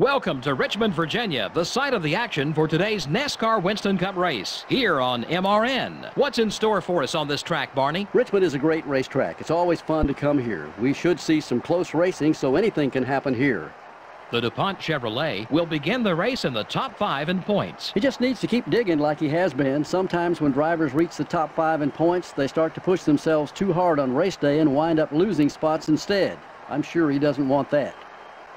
Welcome to Richmond, Virginia, the site of the action for today's NASCAR Winston Cup race here on MRN. What's in store for us on this track, Barney? Richmond is a great racetrack. It's always fun to come here. We should see some close racing, so anything can happen here. The DuPont Chevrolet will begin the race in the top five in points. He just needs to keep digging like he has been. Sometimes when drivers reach the top five in points, they start to push themselves too hard on race day and wind up losing spots instead. I'm sure he doesn't want that.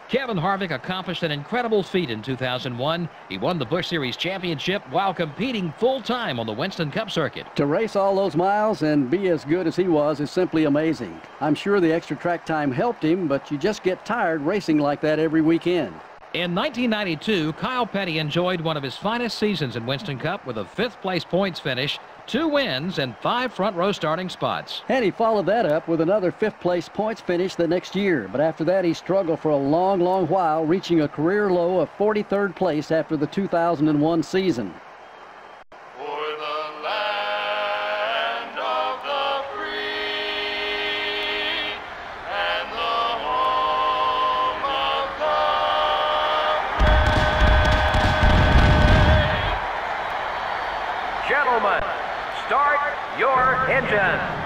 Kevin Harvick accomplished an incredible feat in 2001. He won the Busch Series championship while competing full-time on the Winston Cup circuit. To race all those miles and be as good as he was is simply amazing. I'm sure the extra track time helped him, but you just get tired racing like that every weekend. In 1992, Kyle Petty enjoyed one of his finest seasons in Winston Cup with a fifth-place points finish, two wins, and five front-row starting spots. And he followed that up with another fifth place points finish the next year. But after that, he struggled for a long, long while, reaching a career low of 43rd place after the 2001 season. For the land of the free and the home of the Gentlemen, start your engines.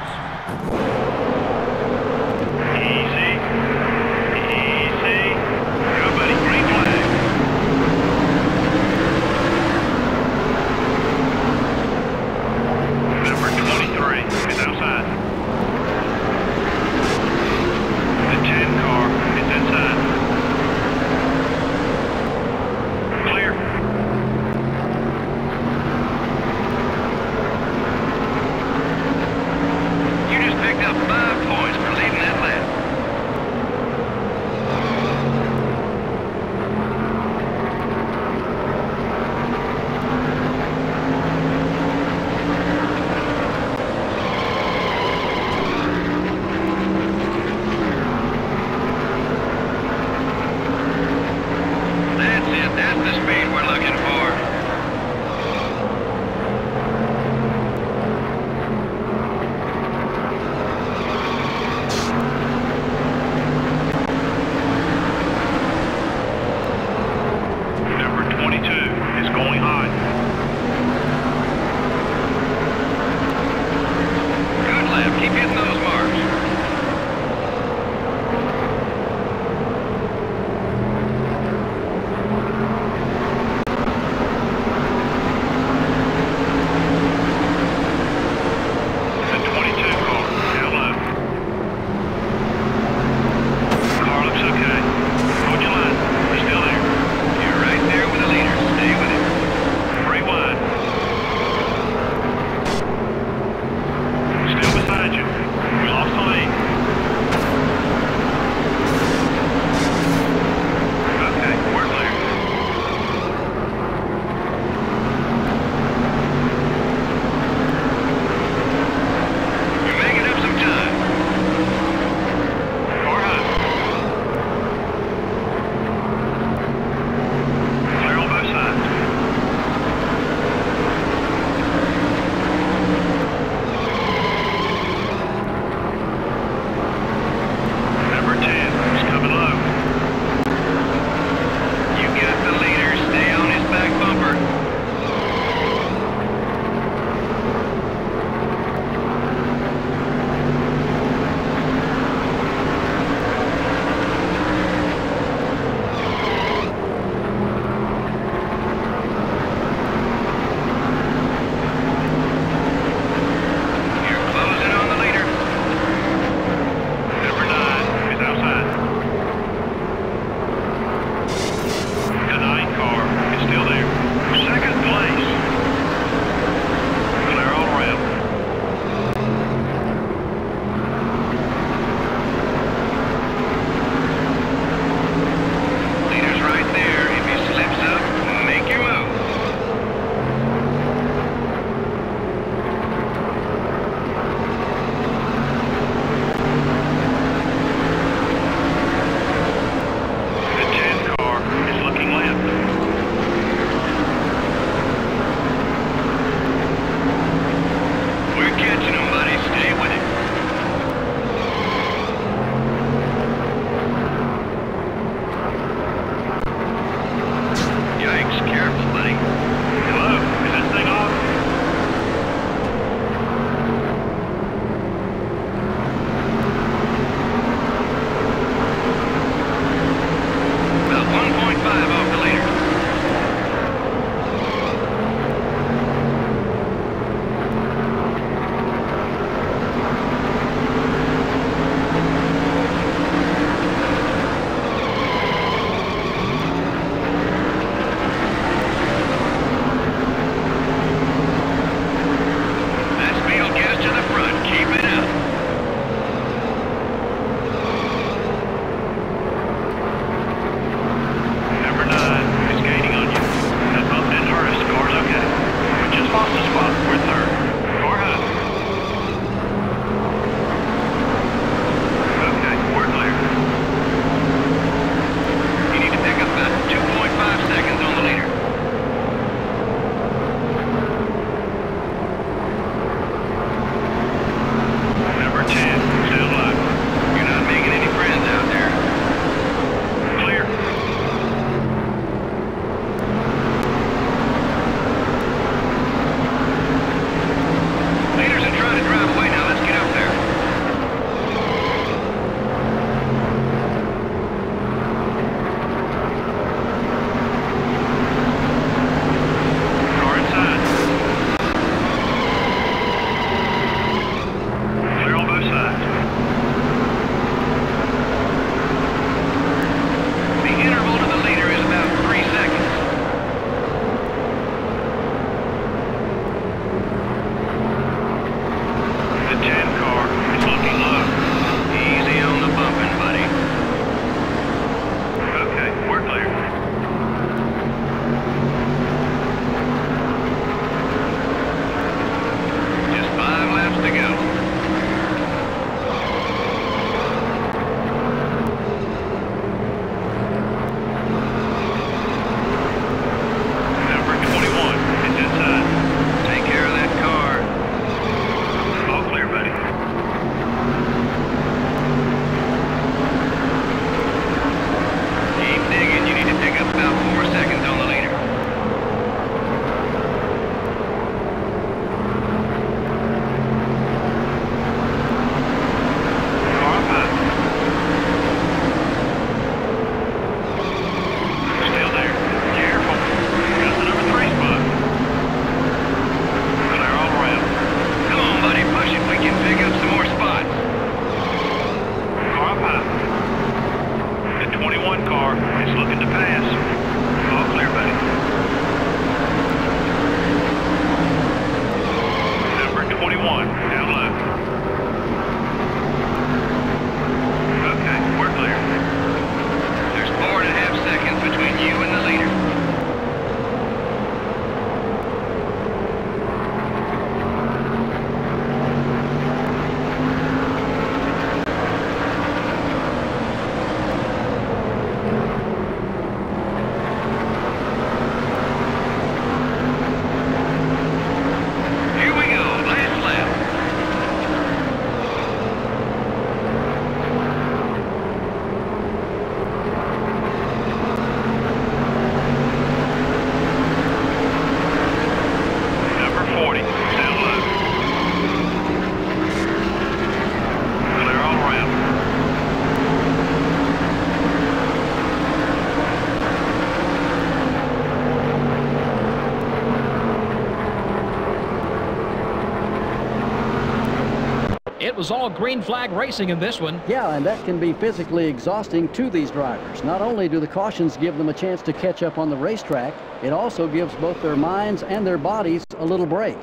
Was all green flag racing in this one. Yeah, and that can be physically exhausting to these drivers. Not only do the cautions give them a chance to catch up on the racetrack, it also gives both their minds and their bodies a little break.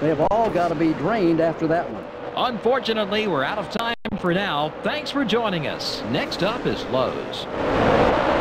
They have all got to be drained after that one. Unfortunately, we're out of time for now. Thanks for joining us. Next up is Lowe's.